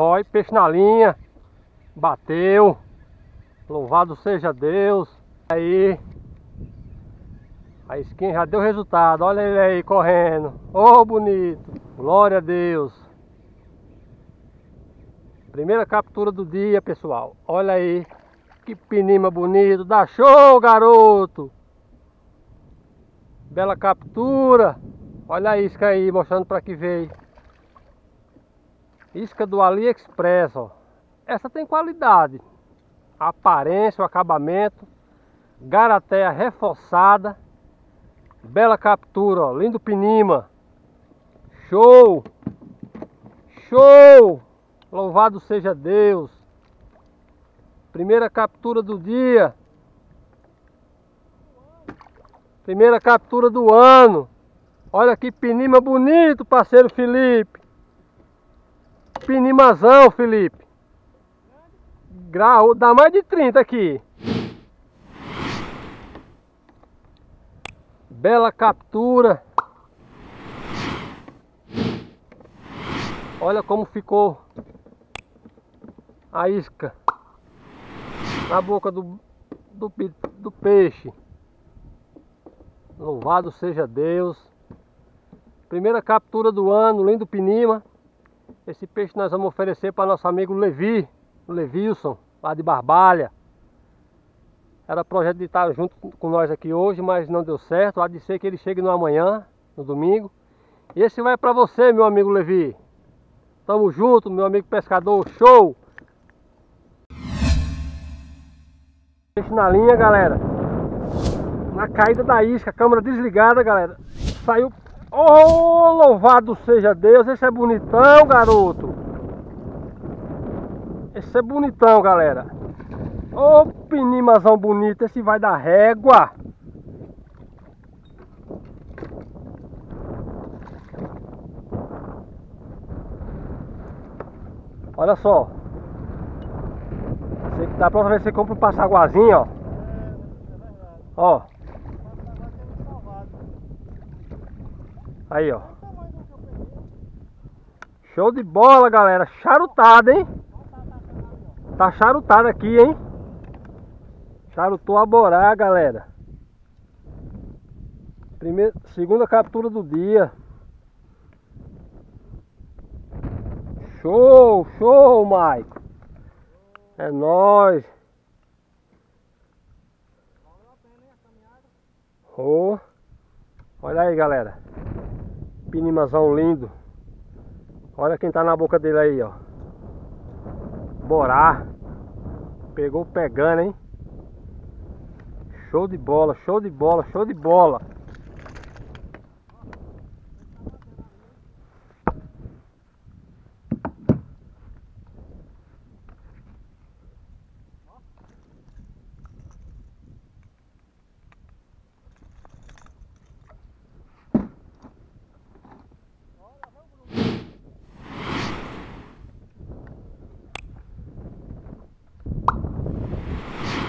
Roy, peixe na linha. Bateu. Louvado seja Deus. Aí. A skin já deu resultado. Olha ele aí correndo. Oh, bonito. Glória a Deus. Primeira captura do dia, pessoal. Olha aí. Que pinima bonito. Dá show, garoto. Bela captura. Olha a isca aí, mostrando para que veio. Isca do AliExpress, ó. Essa tem qualidade. Aparência, o acabamento. Garateia reforçada. Bela captura, ó. Lindo pinima. Show! Show! Louvado seja Deus. Primeira captura do dia. Primeira captura do ano. Olha que pinima bonito, parceiro Felipe. Pinimazão, Felipe. Grau, dá mais de 30 aqui. Bela captura. Olha como ficou a isca na boca do, do, do peixe. Louvado seja Deus. Primeira captura do ano, lindo pinima. Esse peixe nós vamos oferecer para nosso amigo Levi, o Levilson, lá de Barbalha. Era projeto de estar junto com nós aqui hoje, mas não deu certo. Há de ser que ele chegue no amanhã, no domingo. E esse vai para você, meu amigo Levi. Tamo junto, meu amigo pescador. Show! Peixe na linha, galera. Na caída da isca, câmera desligada, galera. Saiu. Oh, louvado seja Deus. Esse é bonitão, garoto. Esse é bonitão, galera. Ô, oh, pinimazão bonito. Esse vai dar régua. Olha só. Dá pra ver se compra um passaguazinho, ó. Ó. Aí, ó. Show de bola, galera. Charutado, hein? Tá charutado aqui, hein? Charutou a borá, galera. Primeira, segunda captura do dia. Show, show, Maico. É nóis. Oh. Olha aí, galera. Pinimazão lindo. Olha quem tá na boca dele aí, ó. Borá. Pegou pegando, hein? Show de bola, show de bola, show de bola.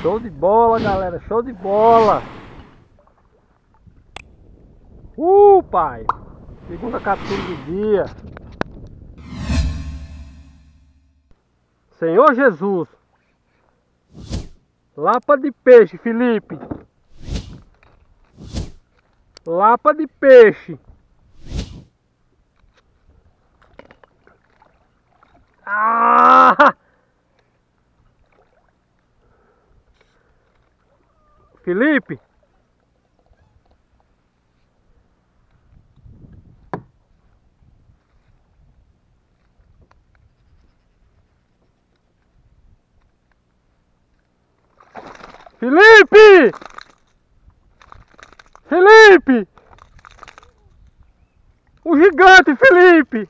Show de bola, galera. Show de bola. Uh, pai. Segunda captura do dia. Senhor Jesus. Lapa de peixe, Felipe. Lapa de peixe. Ah! Felipe. Felipe! Felipe! O gigante Felipe!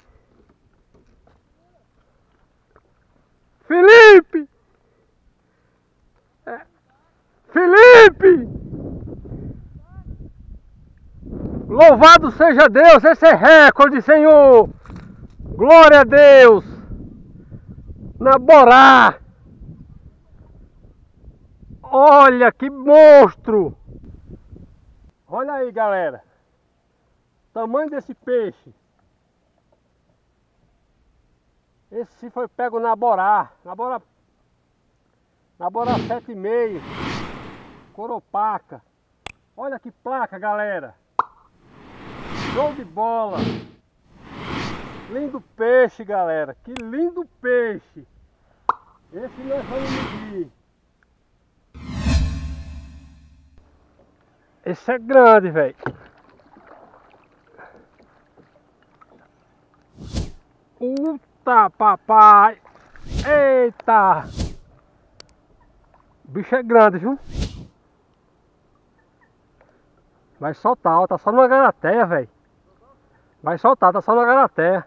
Felipe! Louvado seja Deus, esse é recorde, Senhor! Glória a Deus! Na Borá! Olha que monstro! Olha aí, galera! Tamanho desse peixe! Esse foi pego na Borá. Na Borá. Na Borá 7,5. Coropaca. Olha que placa, galera. Show de bola. Lindo peixe, galera. Que lindo peixe. Esse nós vamos medir. Esse é grande, velho. Puta papai! Eita! O bicho é grande, viu? Vai soltar, ó, tá só numa garateia, velho. Vai soltar, tá só numa garateia.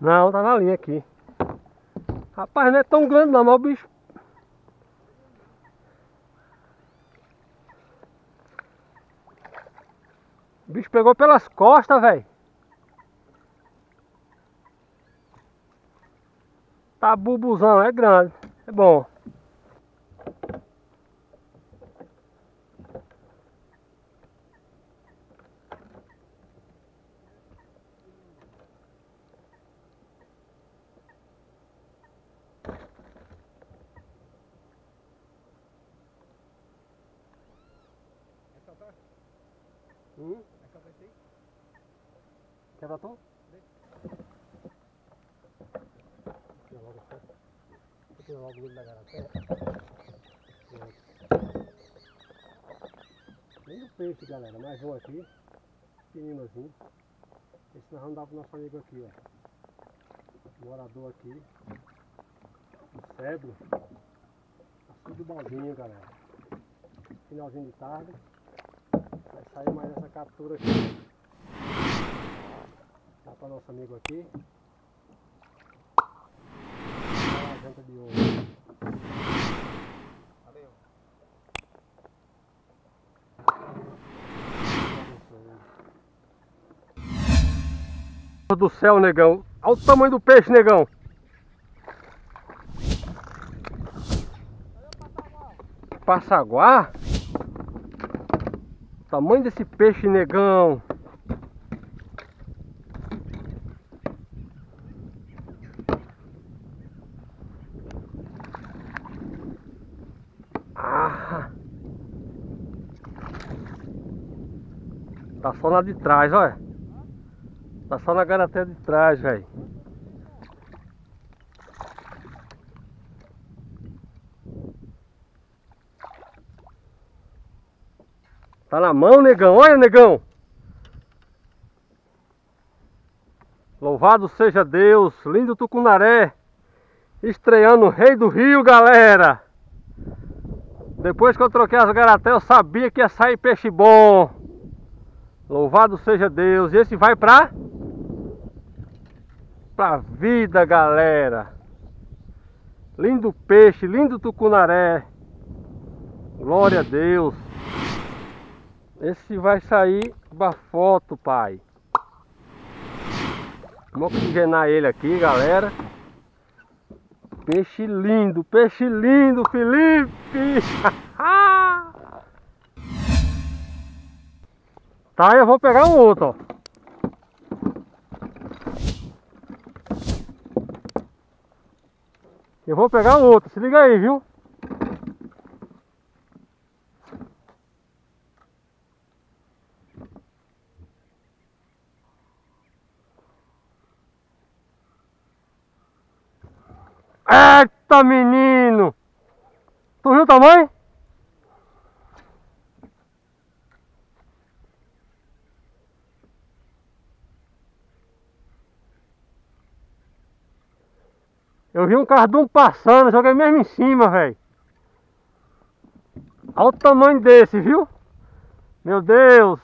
Não, tá na linha aqui. Rapaz, não é tão grande não, mas o bicho... O bicho pegou pelas costas, velho. Tá bubuzão, é grande. É bom. Hum? Quer batom? Tira logo certo. Nem o peixe, galera. Mais um aqui. Pequeninozinho. Esse nós vamos dar pro nosso amigo aqui, ó. Morador aqui. O cedro. Assim do baldinho, galera. Finalzinho de tarde. Vai sair mais essa captura aqui. Dá para nosso amigo aqui. Olha a janta de ouro. Valeu. Do céu, negão. Olha o tamanho do peixe, negão. Passaguá? Tamanho desse peixe, negão. Ah. Tá só na de trás, olha. Tá só na garateia de trás, velho. Tá na mão, negão. Olha, negão. Louvado seja Deus. Lindo tucunaré. Estreando o rei do rio, galera. Depois que eu troquei as garaté, eu sabia que ia sair peixe bom. Louvado seja Deus. E esse vai pra... Pra vida, galera. Lindo peixe, lindo tucunaré. Glória a Deus. Esse vai sair pra foto, pai. Vamos oxigenar ele aqui, galera. Peixe lindo, peixe lindo, Felipe! tá, eu vou pegar um outro, ó. Eu vou pegar um outro, se liga aí, viu? Eita menino! Tu viu o tamanho? Eu vi um cardume passando, joguei mesmo em cima, velho. Olha o tamanho desse, viu? Meu Deus!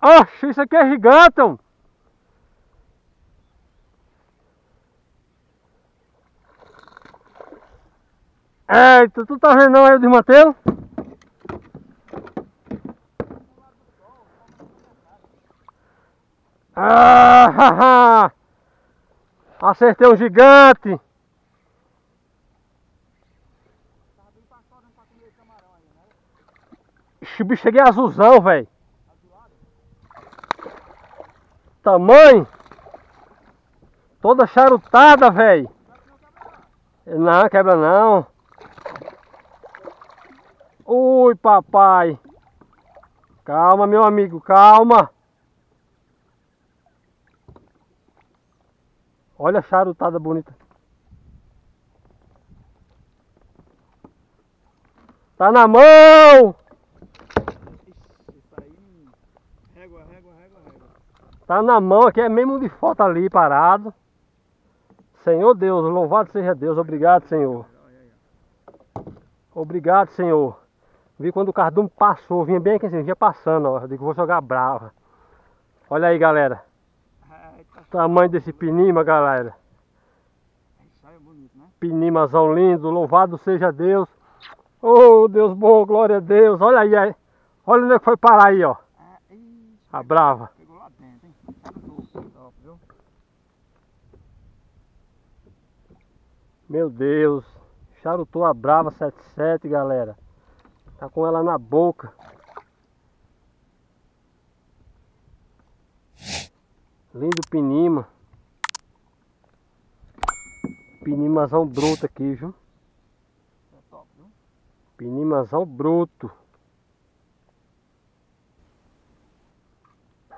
Oxe, isso aqui é gigante, homem. Eita, tu tá vendo aí o desmantelo? Ah, Acertei um gigante. O bicho cheguei azulzão, velho. Tamanho. Toda charutada, velho. Não, quebra não. Ui, papai. Calma, meu amigo, calma. Olha a charutada bonita. Tá na mão! Régua, régua, régua. Tá na mão aqui, é mesmo de foto ali parado. Senhor Deus, louvado seja Deus, obrigado Senhor. Obrigado Senhor. Vi quando o cardume passou, vinha bem aqui assim, vinha passando, ó. Eu digo, vou jogar brava. Olha aí galera, tamanho desse pinima galera. né? Pinimazão lindo, louvado seja Deus. Oh Deus bom, glória a Deus. Olha aí, olha onde é foi parar aí, ó. A brava. Meu Deus. Charutou a brava 77, galera. Tá com ela na boca. Lindo pinima. Pinimazão bruto aqui, viu? É top, viu? Pinimazão bruto.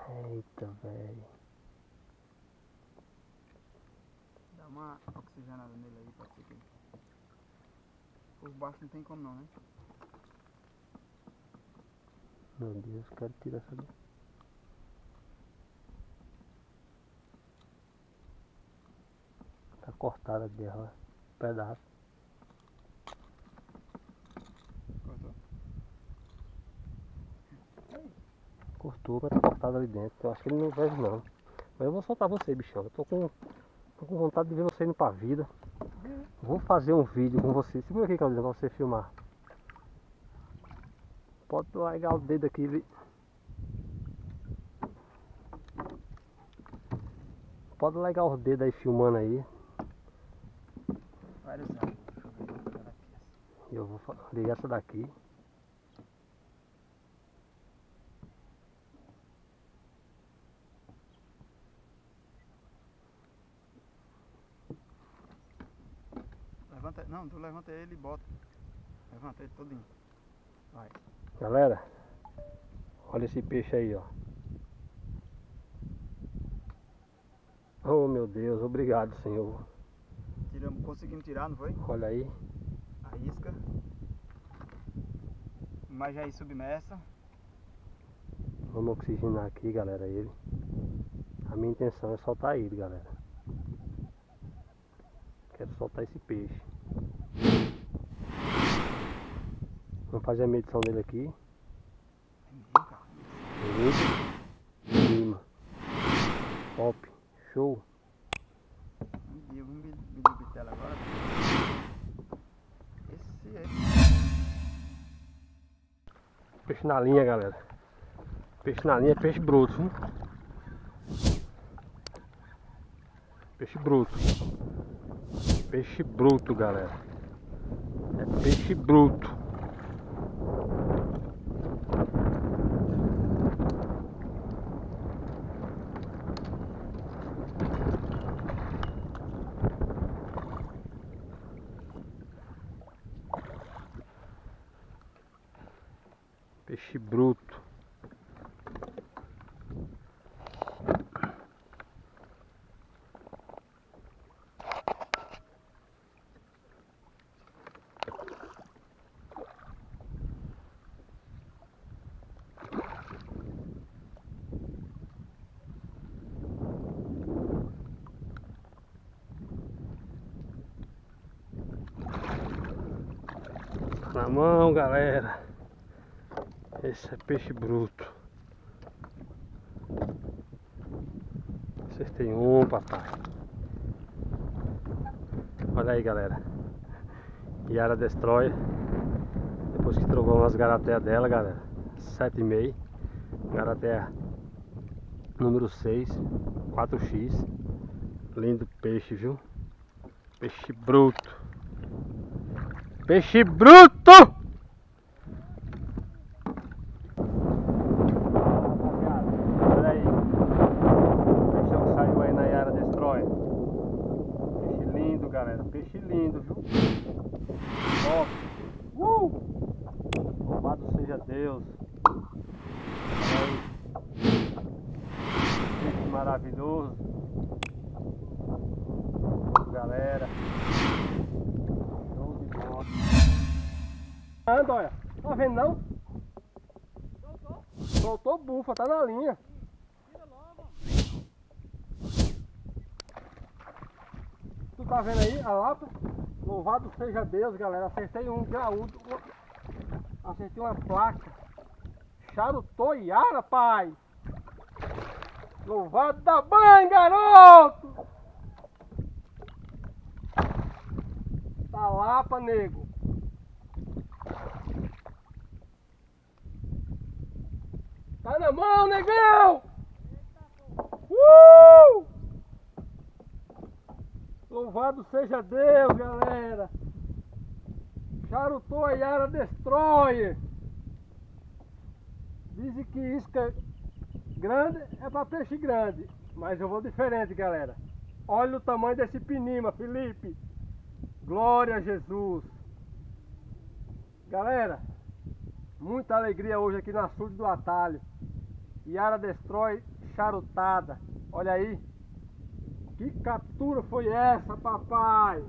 Eita, velho. Dá uma oxigenada nele aí, pode ser que... Por baixo não tem como não, né? Meu Deus, quero tirar essa Tá cortada dela, um pedaço. Cortou? Cortou, mas tá cortada ali dentro. Eu acho que ele não vejo não. Mas eu vou soltar você, bichão. Eu tô com, tô com vontade de ver você indo pra vida. Vou fazer um vídeo com você. Segura aqui, Claudinho, pra você filmar. Pode largar o dedo aqui. Pode largar os dedos aí filmando aí. Vários anos. Deixa eu ver como tá aqui. Eu vou fa- ligar essa daqui. Levanta, não, tu levanta ele e bota. Levanta ele todinho. Vai. Galera, olha esse peixe aí, ó. Oh meu Deus, obrigado Senhor. Tiramos, conseguimos tirar, não foi? Olha aí. A isca. Mas já aí submersa. Vamos oxigenar aqui, galera, ele. A minha intenção é soltar ele, galera. Quero soltar esse peixe. Vamos fazer a medição dele aqui. Beleza? Lima. Top. Show. Peixe na linha, galera. Peixe na linha é peixe bruto. viu? Peixe bruto. Peixe bruto, galera. É peixe bruto. Peixe bruto. Tá na mão, galera. Esse é peixe bruto. Acertei um, papai. Olha aí, galera. Yara Destroyer. Depois que trocou umas garateas dela, galera. Sete e meio. Garateia Número 6, 4x. Lindo peixe, viu? Peixe bruto. Peixe lindo, galera. Peixe lindo, viu? Top. Uh! Louvado seja Deus. Peixe maravilhoso. Anda, olha. Tá vendo não? Soltou? Soltou bufa, tá na linha. Tira logo. Tu tá vendo aí a lapa? Louvado seja Deus, galera. Acertei um graúdo. Acertei uma placa. Charutou Iara, pai. Louvado da banho, garoto. Tá lapa, nego. Tá na mão, negão. Uh! Louvado seja Deus, galera. Charutou a Yara Destroyer. Dizem que isca grande é para peixe grande. Mas eu vou diferente, galera. Olha o tamanho desse pinima, Felipe. Glória a Jesus. Galera, muita alegria hoje aqui no açude do atalho. Yara Destrói charutada. Olha aí. Que captura foi essa, papai?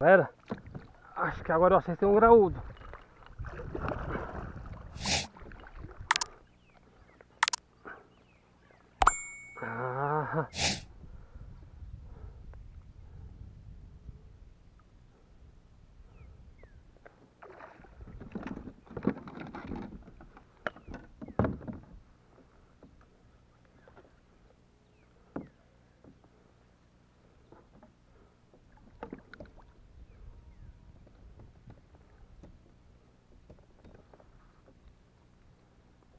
Galera, acho que agora eu acertei um graúdo. Ah.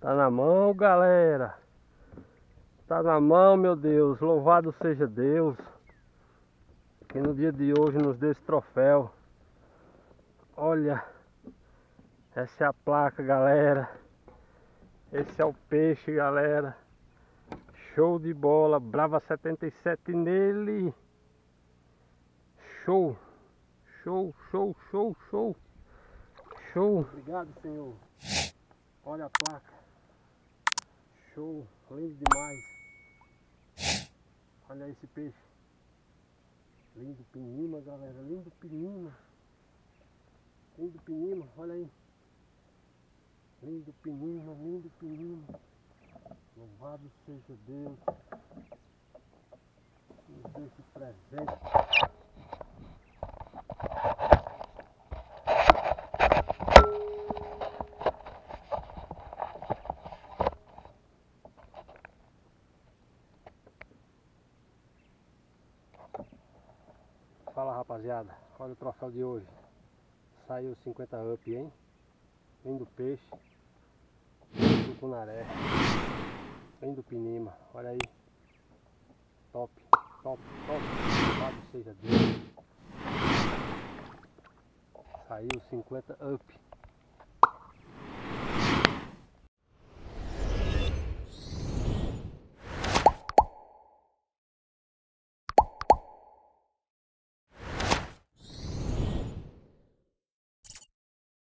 Tá na mão, galera. Tá na mão, meu Deus. Louvado seja Deus. Que no dia de hoje nos dê esse troféu. Olha. Essa é a placa, galera. Esse é o peixe, galera. Show de bola. Brava 77 nele. Show. Show, show, show, show. Show. Obrigado, Senhor. Olha a placa. Show, lindo demais. Olha esse peixe. Lindo pinima, galera. Lindo pinima. Lindo pinima, olha aí. Lindo pinima, lindo pinima. Louvado seja Deus. Nos dê esse presente. Fala rapaziada, olha o troféu de hoje. Saiu 50 up, hein? Lindo peixe. Lindo cunaré. Lindo pinima, olha aí. Top, top, top. Louvado seja Deus. Saiu 50 up.